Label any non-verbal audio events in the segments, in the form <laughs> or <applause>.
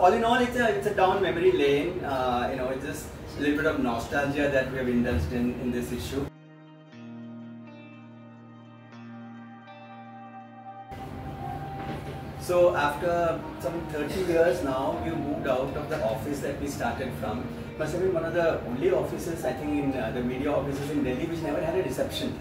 All in all, it's a it's a down memory lane. Uh, you know, it's just a little bit of nostalgia that we have indulged in in this issue. So after some 30 years now, we moved out of the office that we started from. Must have been one of the only offices, I think, in uh, the media offices in Delhi which never had a reception.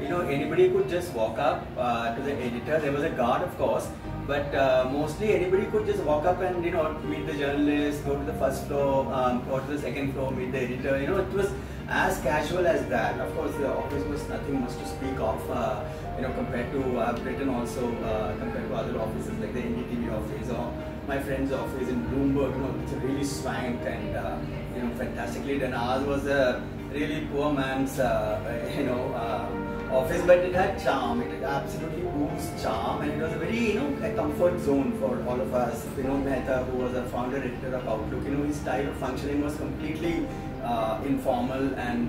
You know, anybody could just walk up uh, to the editor. There was a guard, of course, but uh, mostly anybody could just walk up and you know meet the journalist, go to the first floor, um, go to the second floor, meet the editor. You know, it was as casual as that. Of course, the office was nothing much to speak of. Uh, you know, compared to uh, Britain also, uh, compared to other offices like the NDTV office or my friend's office in Bloomberg, you know, it's really swank and, uh, you know, fantastically done. Ours was a really poor man's, uh, you know, uh, office, but it had charm. It absolutely oozed charm and it was a very, you know, a comfort zone for all of us. Vinod Mehta, who was a founder editor of Outlook, you know, his style of functioning was completely uh, informal and,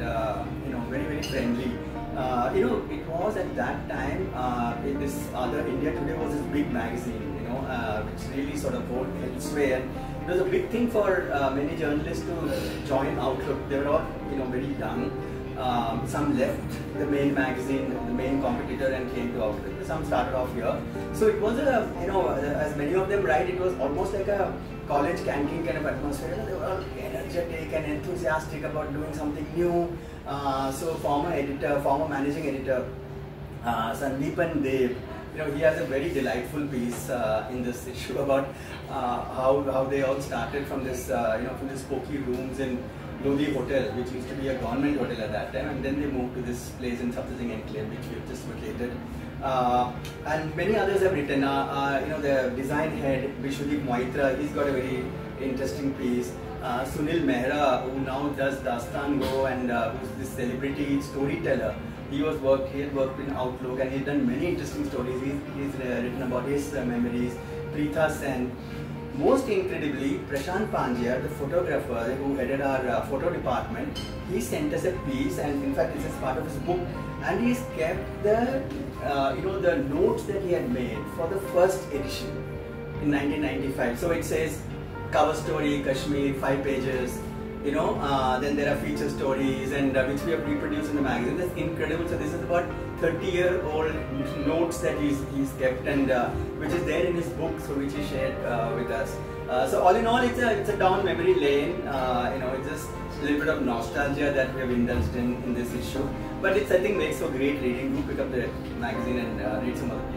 you know, very, very friendly. Uh, you know, it was at that time, uh, this other India Today was this big magazine, you know, uh, which really sort of hold elsewhere. It was a big thing for uh, many journalists to join Outlook. They were all, you know, very young. Um, some left the main magazine, the main competitor, and came to Outlook. Some started off here. So it was a, you know, as many of them write, it was almost like a college canteen kind of atmosphere. They were all energetic and enthusiastic about doing something new. Uh, so former editor, former managing editor, uh, Sandipan Deb, you know, he has a very delightful piece uh, in this issue <laughs> about uh, how, how they all started from this, uh, you know, from this pokey rooms in Lodi Hotel, which used to be a government hotel at that time, and then they moved to this place in Safdarjung Enclave, which we have just vacated. Uh, and many others have written, uh, uh, you know, the design head, Vishwadeep Moitra, he's got a very interesting piece. Uh, Sunil Mehra, who now does Dastangoi and uh, who's this celebrity storyteller. He was worked, he had worked in Outlook and he's done many interesting stories. He's, he's uh, written about his uh, memories. Preetha Sen. Most incredibly, Prashant Panjiar, the photographer who headed our uh, photo department, he sent us a piece and in fact this is part of his book and he's kept the, uh, you know, the notes that he had made for the first edition in 1995. So it says, cover story, Kashmir, five pages, you know, uh, then there are feature stories and uh, which we have reproduced in the magazine. That's incredible. So this is about 30 year old notes that he's, he's kept and uh, which is there in his book, so which he shared uh, with us. Uh, so all in all, it's a, it's a down memory lane, uh, you know, it's just a little bit of nostalgia that we have indulged in in this issue. But it's, I think, makes for great reading. Do pick up the magazine and read some other.